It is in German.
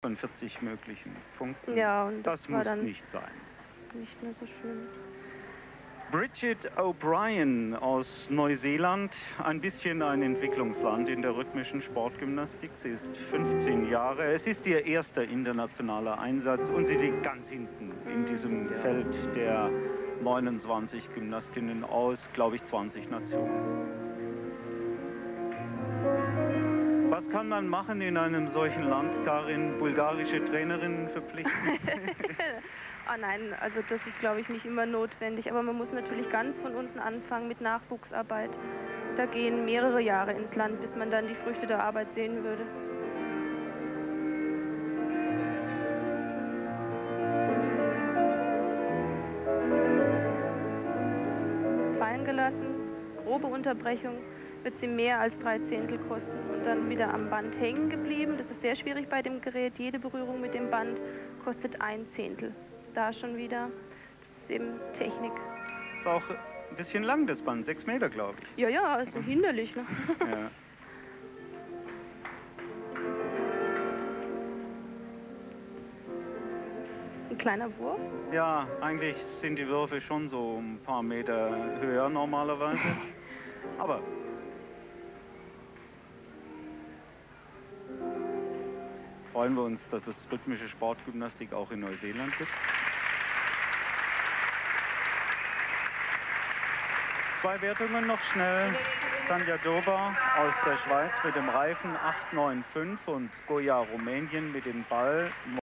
von 40 möglichen Punkten. Ja, und das, das muss dann nicht sein. nicht mehr so schön. Bridget O'Brien aus Neuseeland, ein bisschen ein Entwicklungsland in der rhythmischen Sportgymnastik. Sie ist 15 Jahre. Es ist ihr erster internationaler Einsatz und sie liegt ganz hinten in diesem Feld der 29 Gymnastinnen aus, glaube ich, 20 Nationen. Kann man machen in einem solchen Land, Karin? Bulgarische Trainerinnen verpflichten? ah nein, also das ist, glaube ich, nicht immer notwendig. Aber man muss natürlich ganz von unten anfangen mit Nachwuchsarbeit. Da gehen mehrere Jahre ins Land, bis man dann die Früchte der Arbeit sehen würde. Fallen gelassen, grobe Unterbrechung, wird sie mehr als drei Zehntel kosten und dann wieder am Band hängen geblieben. Das ist sehr schwierig bei dem Gerät. Jede Berührung mit dem Band kostet ein Zehntel. Da schon wieder, das ist eben Technik. Ist auch ein bisschen lang, das Band, sechs Meter, glaube ich. Ja, ja, ist so hinderlich. Ne? Ja. Ein kleiner Wurf. ja, eigentlich sind die Würfe schon so ein paar Meter höher normalerweise. Aber freuen wir uns, dass es rhythmische Sportgymnastik auch in Neuseeland gibt. Zwei Wertungen noch schnell. Tanja Doba aus der Schweiz mit dem Reifen 895 und Goya Rumänien mit dem Ball